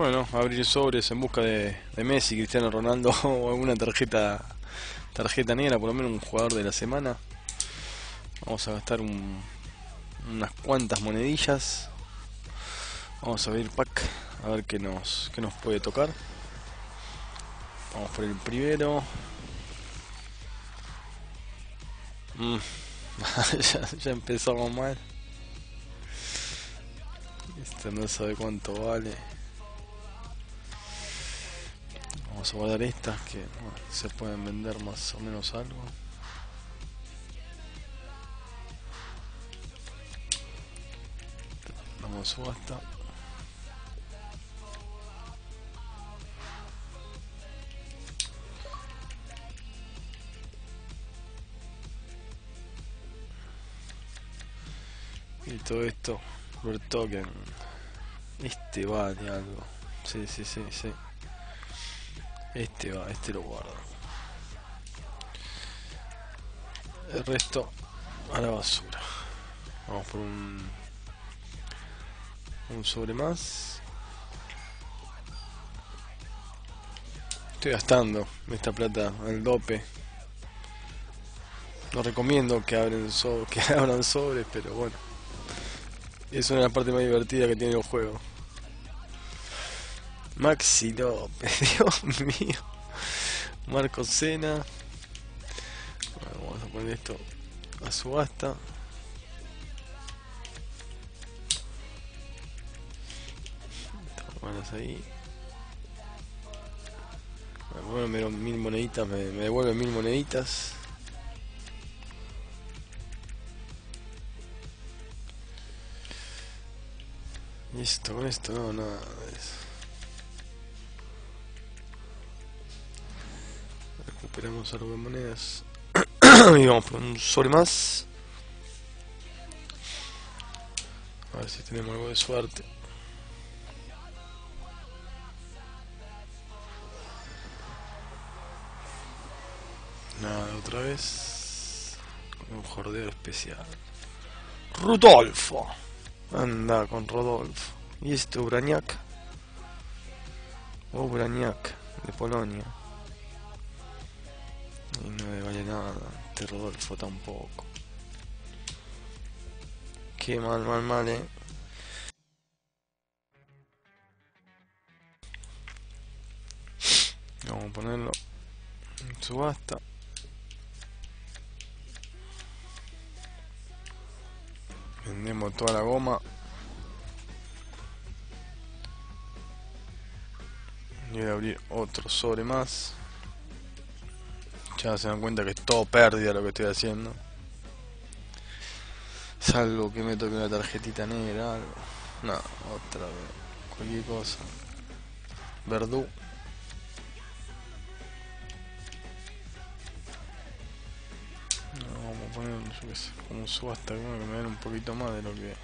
Bueno, abrir sobres en busca de, Messi, Cristiano Ronaldo o alguna tarjeta tarjeta negra, por lo menos un jugador de la semana. Vamos a gastar un, unas cuantas monedillas. Vamos a abrir pack a ver qué nos, qué nos puede tocar. Vamos por el primero. Mm, ya, ya empezamos mal. Este no sabe cuánto vale. Vamos a guardar estas que se pueden vender más o menos algo. Vamos a subasta. Y todo esto por token. Este vale algo. Sí, sí, sí, sí. Este va, este lo guardo. El resto a la basura. Vamos por un un sobre más. Estoy gastando esta plata al dope. No recomiendo que abren so que abran sobres, pero bueno. Es una de las partes más divertidas que tiene el juego. Maxi López, Dios mío. Marco Sena. Bueno, vamos a poner esto a subasta. Estamos ahí. Bueno, me devuelven mil moneditas, me, devuelven mil moneditas. Y esto, con esto, no, nada de Recuperamos algo de monedas. y vamos por un sobre más. A ver si tenemos algo de suerte. Nada, otra vez. Un jordeo especial. Rudolfo. Anda con Rodolfo. Y este Ubraniak. Ubraniak, de Polonia. Este Rodolfo tampoco. Qué mal, mal, mal, eh. Vamos a ponerlo en subasta. Vendemos toda la goma. Voy a abrir otro sobre más. Ya se dan cuenta que es todo pérdida lo que estoy haciendo. Salvo que me toque una tarjetita negra, algo. No, otra vez. Cualquier cosa. Verdú. Vamos a poner, yo qué sé, como un subasta que me den un poquito más de lo que...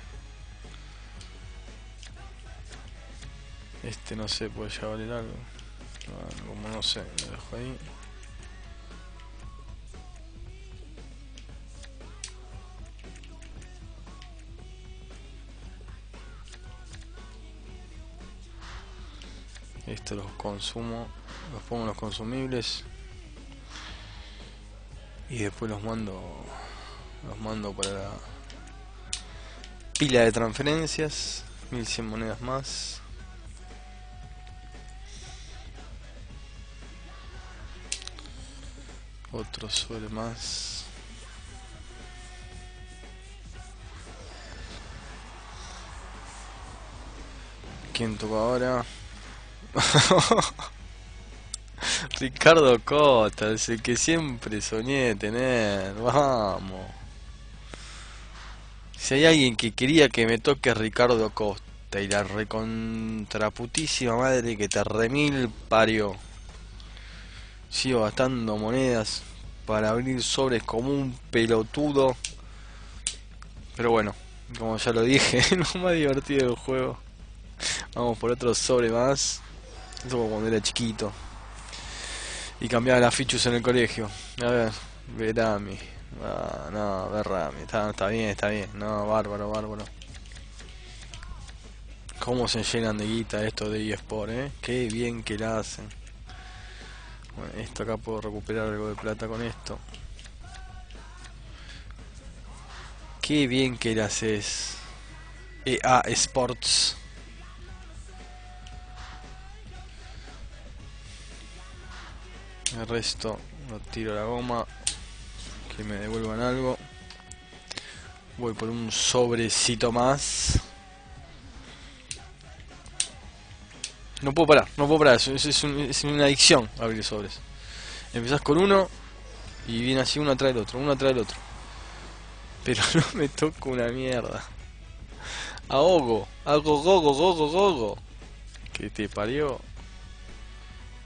Este no sé, puede ya valer algo. Bueno, como no sé, lo dejo ahí. Esto los consumo, los pongo los consumibles y después los mando los mando para la pila de transferencias 1100 monedas más otro sobre más ¿Quién toca ahora? Ricardo Costa, es el que siempre soñé tener. Vamos. Si hay alguien que quería que me toque Ricardo Costa y la recontraputísima madre que te remil parió. Sigo gastando monedas para abrir sobres como un pelotudo. Pero bueno, como ya lo dije, lo más divertido del juego. Vamos por otro sobre más. Como cuando era chiquito. Y cambiaba las fichas en el colegio. A ver, Verami. Ah, no, Verami. Está, está bien, está bien. No, bárbaro, bárbaro. Cómo se llenan de guita esto de eSport, eh. Qué bien que la hacen. Bueno, esto acá puedo recuperar algo de plata con esto. Qué bien que la haces. EA Sports. El resto lo tiro la goma. Que me devuelvan algo. Voy por un sobrecito más. No puedo parar, no puedo parar. Es, es, es una adicción abrir sobres. Empezás con uno y viene así uno atrás del otro, uno atrás del otro. Pero no me toco una mierda. Ahogo, hago gogo, gogo, gogo. Que te parió.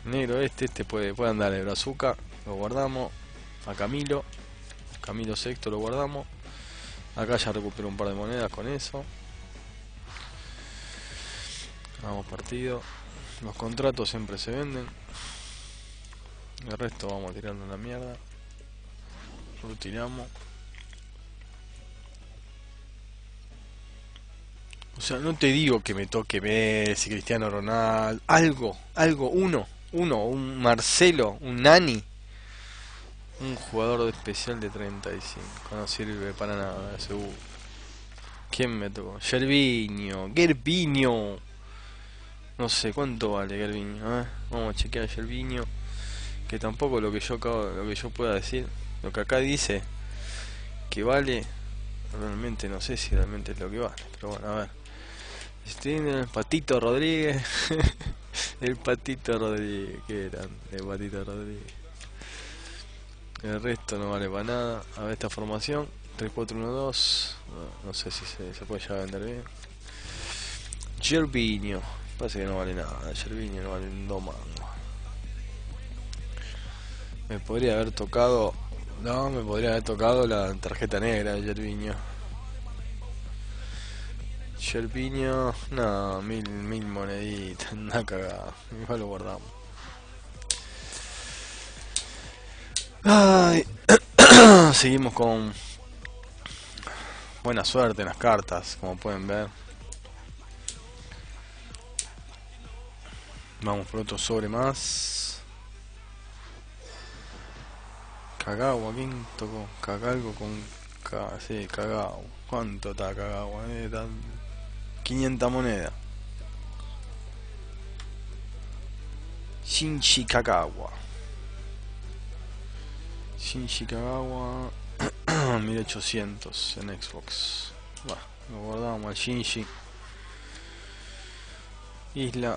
Negro este, este puede, puede andar el brazuca. Lo guardamos. A Camilo. Camilo sexto lo guardamos. Acá ya recupero un par de monedas con eso. Vamos partido. Los contratos siempre se venden. El resto vamos tirando la mierda. Lo tiramos. O sea, no te digo que me toque Messi, Cristiano Ronaldo, algo, algo, uno, uno, un Marcelo, un Nani, un jugador de especial de 35, no sirve para nada, seguro. ¿Quién me tocó? Gervinho, Gervinho, no sé cuánto vale Gervinho, ¿eh? vamos a chequear Gervinho, que tampoco lo que yo acabo, lo que yo pueda decir, lo que acá dice que vale, realmente no sé si realmente es lo que vale, pero bueno, a ver. El Patito Rodríguez. el Patito Rodríguez. Qué grande, el Patito Rodríguez. El resto no vale para nada. A ver esta formación. 3-4-1-2. No, no, sé si se, se puede ya vender bien. Gervinho. Parece que no vale nada. Gervinho no vale un domango. Me podría haber tocado... No, me podría haber tocado la tarjeta negra de Gervinho. Gervinho, no, mil, mil moneditas, anda cagada, igual lo guardamos. Ay, seguimos con buena suerte en las cartas, como pueden ver. Vamos por otro sobre más. Cagagua, ¿quién tocó? Cagalgo con... K, sí, cagao. ¿Cuánto está cagagua? Eh? 500 monedas. Shinji Kagawa. Shinji Kagawa 1800 en Xbox. Bueno, lo guardamos al Shinji. Isla.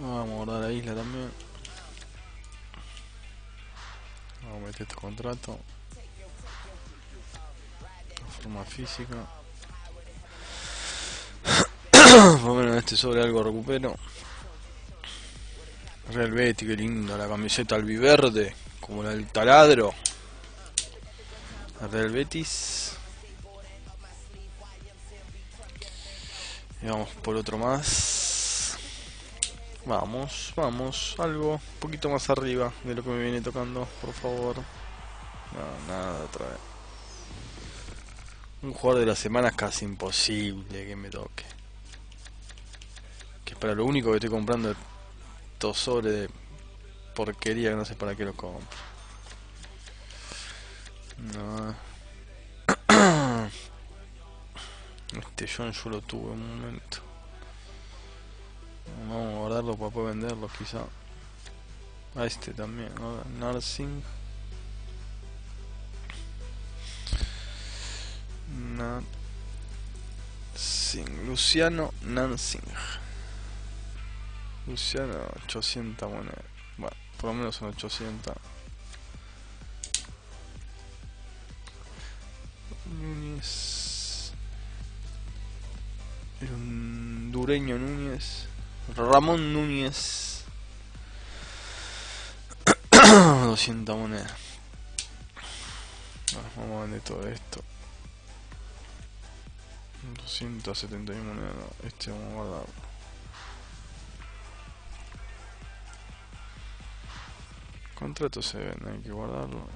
Vamos a guardar la isla también. Vamos a meter este contrato. De forma física. Por menos en este sobre algo recupero. Real Betis, qué lindo, la camiseta albiverde, como la del taladro. Real Betis. Y vamos por otro más. Vamos, vamos, algo un poquito más arriba de lo que me viene tocando, por favor. No, nada otra vez. Un jugador de la semana es casi imposible que me toque para lo único que estoy comprando estos sobres de porquería que no sé para qué lo compro. No. Este John yo lo tuve un momento. Vamos a guardarlo para poder venderlo quizá. A este también, ¿no? Narsing. Narsing. Luciano Nansing. Luciano, 800 monedas. Bueno, por lo menos son 800. Núñez. El hondureño Núñez. Ramón Núñez. 200 monedas. Bueno, vamos a vender todo esto. 271 monedas. Este vamos a guardarlo. Contrato se vende, hay que guardarlo.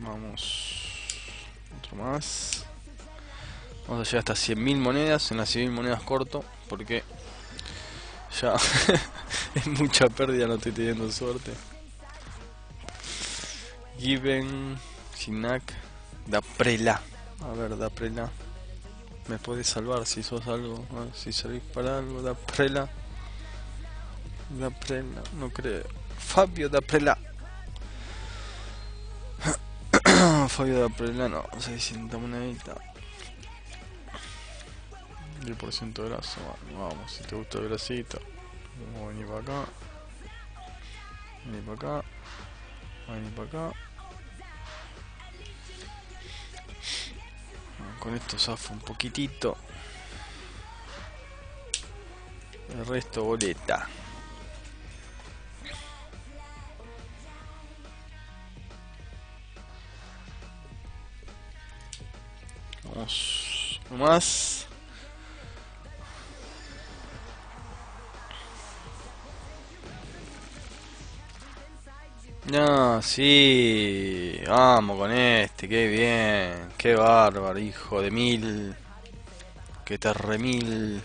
Vamos. Otro más. Vamos a llegar hasta 100.000 monedas. En las 100.000 monedas corto. Porque ya es mucha pérdida, no estoy teniendo suerte. Given, Sinak, Daprela. A ver, Daprela. Me puedes salvar si sos algo, si servís para algo, Daprela. Daprela, no creo. Fabio Daprela. Fabio Daprela, no, 600 moneditas. 10% de brazo, vamos, si te gusta el bracito. Vamos a venir para acá. Venir para acá. Venir para acá. Con esto zafo un poquitito. El resto boleta. Vamos. Más. No, sí, vamos con este, qué bien, qué bárbaro, hijo de mil, que te remil.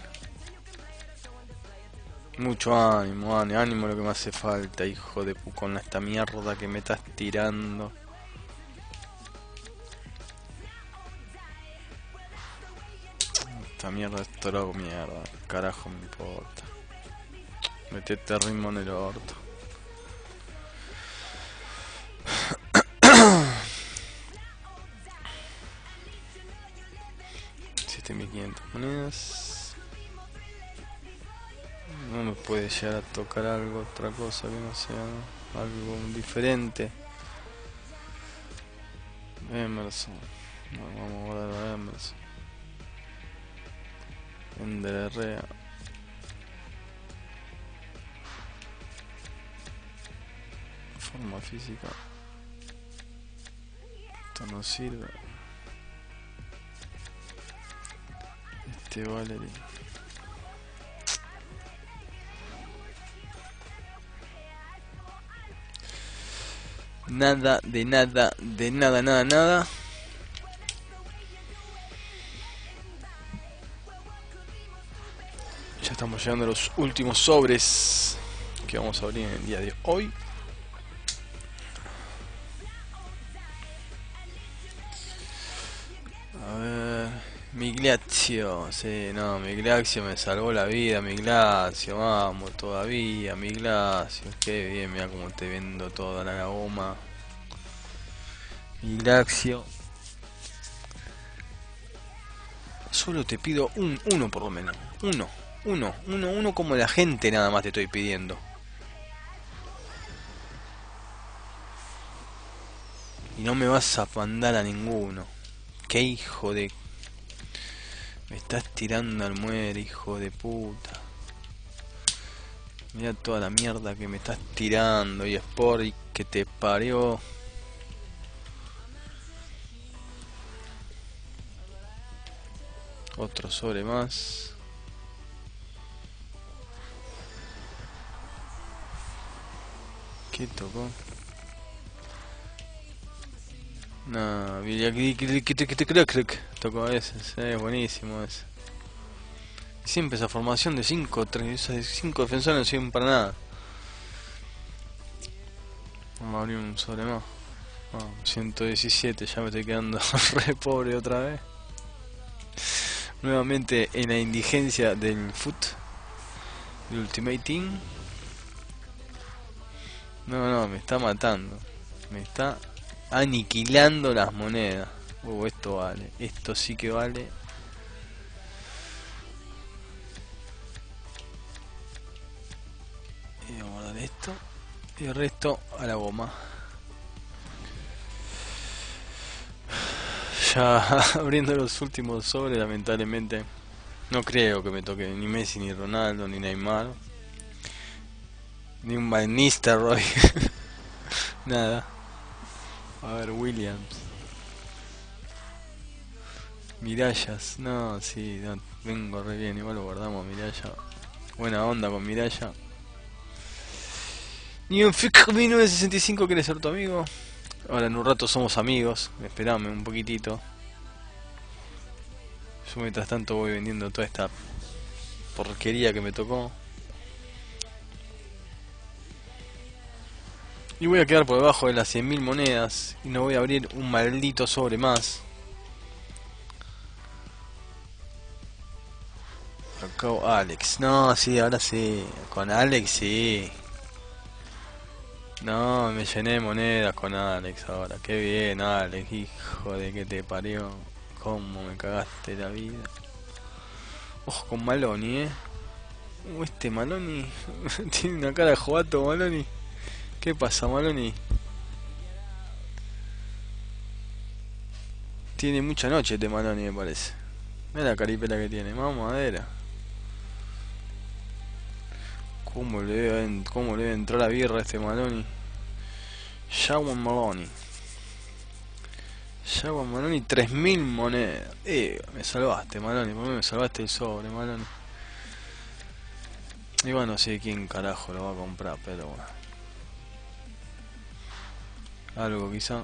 Mucho ánimo, ánimo, ánimo lo que me hace falta, hijo de pu con esta mierda que me estás tirando. Esta mierda es todo mierda, carajo me importa. Metete ritmo en el orto. 7500 monedas. No me puede llegar a tocar algo, otra cosa que no sea algo diferente. Emerson. vamos a guardar a Emerson. Ender Herrea. Forma física. Esto no sirve. Este. Nada, de nada, de nada, nada, nada. Ya estamos llegando a los últimos sobres que vamos a abrir en el día de hoy. Migliaccio, sí, no, Migliaccio me salvó la vida, Migliaccio, vamos, todavía, Migliaccio, qué bien, mira cómo estoy viendo toda la goma. Migliaccio. Solo te pido un, uno por lo menos, uno, uno, uno, uno como la gente nada más te estoy pidiendo. Y no me vas a mandar a ninguno. Qué hijo de... Me estás tirando al muere, hijo de puta. Mira toda la mierda que me estás tirando y Sport que te parió. Otro sobre más. ¿Qué tocó? No, tocó ese, es buenísimo ese. Siempre esa formación de 5 5 defensores no sirven para nada. Vamos a abrir un sobre más. 117, ya me estoy quedando re pobre otra vez. Nuevamente en la indigencia del foot. El Ultimate Team. No, no, me está matando. Me está aniquilando las monedas. Uh, esto vale. Esto sí que vale. Y vamos a dar esto. Y el resto a la goma. Ya abriendo los últimos sobres, lamentablemente. No creo que me toque ni Messi, ni Ronaldo, ni Neymar. Ni un Van Roy Nada. A ver, Williams. Mirallas, no, sí, vengo re bien, igual lo guardamos Miralla. Buena onda con Miralla. Un 1965 quiere ser tu amigo. Ahora en un rato somos amigos. Esperame un poquitito. Yo mientras tanto voy vendiendo toda esta porquería que me tocó. Y voy a quedar por debajo de las 100.000 monedas. Y no voy a abrir un maldito sobre más. Acá Alex. No, sí, ahora sí. Con Alex sí. No, me llené de monedas con Alex ahora. Qué bien, Alex. Hijo de que te parió. Cómo me cagaste la vida. Ojo con Maloni, eh. Uh, este Maloni. Tiene una cara de jovato Maloni. ¿Qué pasa, Maloni? Tiene mucha noche este Maloni, me parece. Mira la caripela que tiene. Más madera. ¿Cómo le debe, cómo le debe entrar a birra este Maloni? Shawan Maloney. Shawan Maloney, 3000 monedas. Eh, me salvaste, Maloney. Por mí me salvaste el sobre, Maloney. Y bueno, no sé quién carajo lo va a comprar, pero bueno. Algo quizá.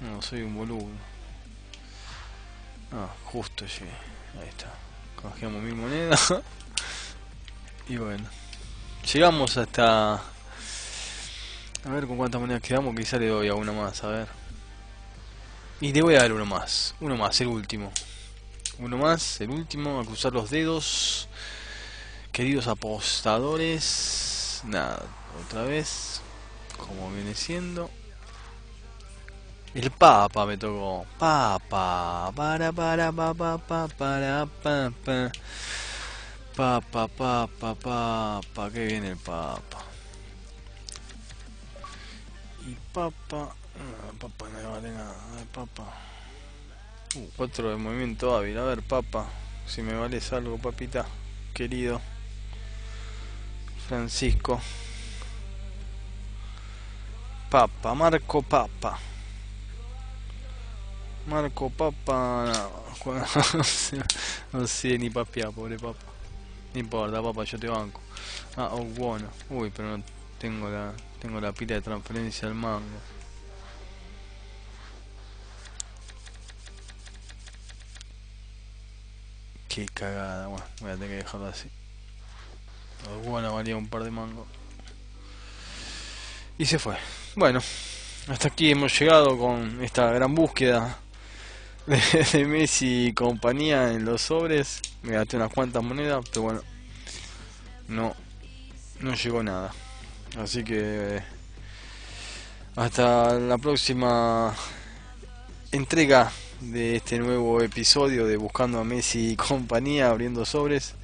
No, soy un boludo. Ah, justo llegué. Ahí está. Canjeamos mil monedas. y bueno. Llegamos hasta a ver con cuántas monedas quedamos, quizá le doy a uno más, a ver. Y le voy a dar uno más, uno más, el último. Uno más, el último, a cruzar los dedos. Queridos apostadores. Nada, otra vez. Como viene siendo. El Papa me tocó. Papa. Para, para, pa, pa, pa, para, pa, pa. Papa, papa, papa. Que viene el Papa. Y papa. No, papa no vale nada. A ver, papa. Uh, cuatro de movimiento hábil. A ver, papa. Si me vales algo, papita. Querido. Francisco. Papa. Marco Papa. Marco Papa. No, no, sé, no sé ni papiar, pobre papa. No importa, papa, yo te banco. Ah, oh, bueno. Uy, pero no tengo la tengo la pila de transferencia al mango. Qué cagada, bueno, voy a tener que dejarlo así. Bueno, valía un par de mangos. Y se fue. Bueno, hasta aquí hemos llegado con esta gran búsqueda de, Messi y compañía en los sobres. Me gasté unas cuantas monedas, pero bueno, no, no llegó nada. Así que hasta la próxima entrega de este nuevo episodio de Buscando a Messi y compañía, abriendo sobres.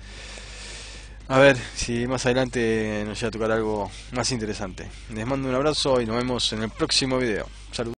A ver si más adelante nos llega a tocar algo más interesante. Les mando un abrazo y nos vemos en el próximo video. Saludos.